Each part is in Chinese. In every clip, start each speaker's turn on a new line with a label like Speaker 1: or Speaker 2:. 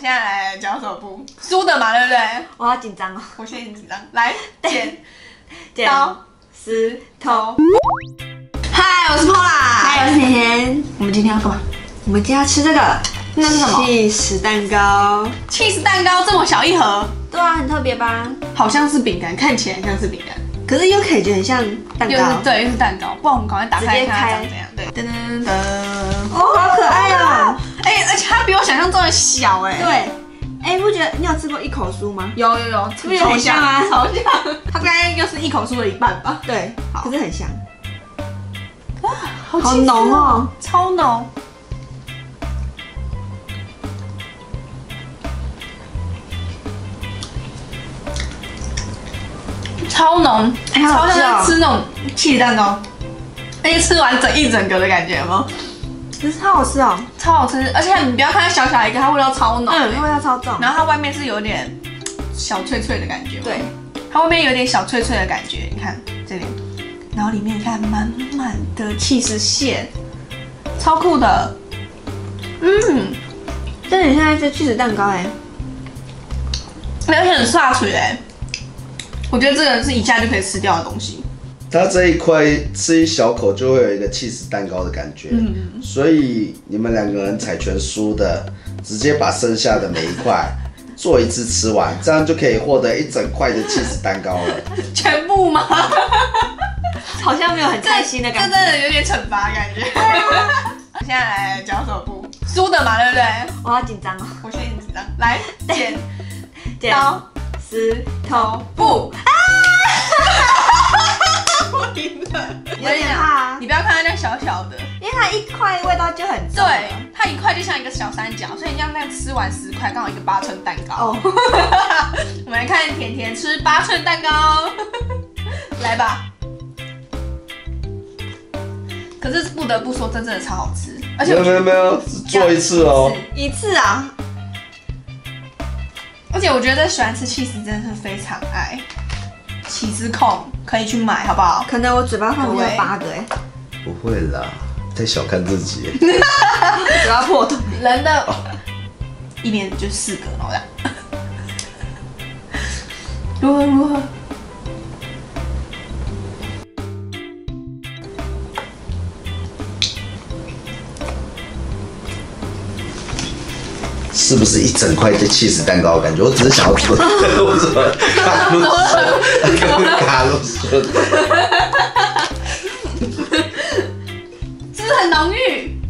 Speaker 1: 现在来脚手部，输的嘛，对不对？
Speaker 2: 我好紧张哦。
Speaker 1: 我现在很紧张，来剪
Speaker 2: 剪
Speaker 1: 刀
Speaker 2: 石头。
Speaker 1: 嗨，我是 Pola，
Speaker 2: 嗨，我是甜甜。
Speaker 1: 我们今天要干嘛？
Speaker 2: 我们今天要吃这个，
Speaker 1: 那是什么
Speaker 2: ？cheese 蛋糕。
Speaker 1: cheese 蛋糕这么小一盒，
Speaker 2: 对啊，很特别吧？
Speaker 1: 好像是饼干，看起来像是饼干，
Speaker 2: 可是又可以觉得很像蛋
Speaker 1: 又是
Speaker 2: 糕。
Speaker 1: 对，又是蛋糕。不然我们赶快打开看它长怎样。对，噔噔噔。
Speaker 2: 哦，好可爱哦。
Speaker 1: 哎，而且它比我想象中的小哎。
Speaker 2: 对。哎，不觉得你有吃过一口酥吗？
Speaker 1: 有有有，
Speaker 2: 不觉得很像吗？
Speaker 1: 超像。它大概又是一口酥的一半吧。
Speaker 2: 对，
Speaker 1: 好
Speaker 2: 可是很香，
Speaker 1: 好
Speaker 2: 好浓哦。
Speaker 1: 超浓。超浓，
Speaker 2: 哎好
Speaker 1: 超
Speaker 2: 吃哦
Speaker 1: 像吃那种 cheese 蛋糕，而且吃完整一整个的感觉吗？
Speaker 2: 可是超好吃哦。
Speaker 1: 超好吃，而且你不要看它小小一个，它味道超浓，
Speaker 2: 嗯，味道超重。
Speaker 1: 然后它外面是有点小脆脆的感觉，
Speaker 2: 对，
Speaker 1: 它外面有点小脆脆的感觉，你看这里，然后里面你看满满的气势馅，超酷的，嗯，
Speaker 2: 真的很像在吃 cheese 蛋糕哎。
Speaker 1: 而且很下嘴哎，我觉得这个是一下就可以吃掉的东西，
Speaker 3: 它这一块吃一小口就会有一个 cheese 蛋糕的感觉，
Speaker 1: 嗯
Speaker 3: 所以你们两个人彩拳输的，直接把剩下的每一块做一次吃完，这样就可以获得一整块的 cheese 蛋糕了。
Speaker 1: 全部吗？
Speaker 2: 好像没有很开心的感
Speaker 1: 觉真。的有点惩罚感觉。现在来脚手部，输的嘛，对不对？
Speaker 2: 我好紧张哦。
Speaker 1: 我现在很紧张，来剪
Speaker 2: 剪
Speaker 1: 刀
Speaker 2: 石头
Speaker 1: 布。它
Speaker 2: 一块味道就很。
Speaker 1: 对，它一块就像一个小三角，所以你这样那样吃完十块，刚好一个八寸蛋糕。
Speaker 2: 哦，
Speaker 1: 我们来看甜甜吃八寸蛋糕，来吧。可是不得不说，真正的超好吃，而且
Speaker 3: 没有没有没有，只做一次哦。
Speaker 2: 一次啊，
Speaker 1: 而且我觉得喜欢吃 cheese 真的是非常爱，起司控可以去买，好不好？
Speaker 2: 可能我嘴巴上面
Speaker 1: 对
Speaker 2: 有八个哎，
Speaker 3: 不会啦，太小看自己。
Speaker 2: 嘴巴破洞。
Speaker 1: 人的一边就四个，好的。如何如何？
Speaker 3: 是不是一整块的 cheese 蛋糕的感觉？我只是想要做，我怎么卡路顺，卡路顺。
Speaker 1: 是很浓郁？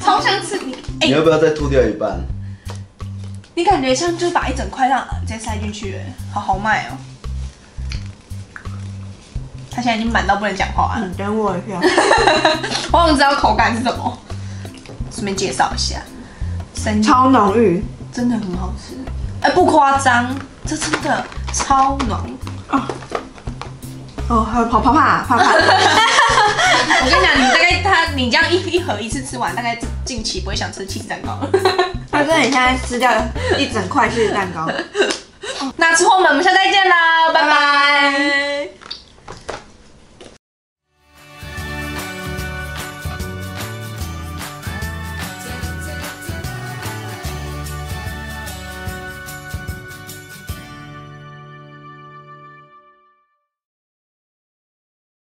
Speaker 1: 超想吃你，哎、
Speaker 3: 你要不要再吐掉一半？
Speaker 1: 你感觉像就是把一整块让直接塞进去，哎好豪迈哦。他现在已经满到不能讲话了，
Speaker 2: 你，等我一下。
Speaker 1: 我想知道口感是什么，顺便介绍一下，生
Speaker 2: 超浓郁，
Speaker 1: 真的很好吃，哎、不夸张，这真的超浓。
Speaker 2: 哦，还有跑跑怕怕怕。
Speaker 1: 盒一次吃完，大概近期不会想吃 cheese 蛋糕。
Speaker 2: 他真的很像在吃掉一整块 cheese 蛋糕。
Speaker 1: 那之后我们下次再见啦，拜拜。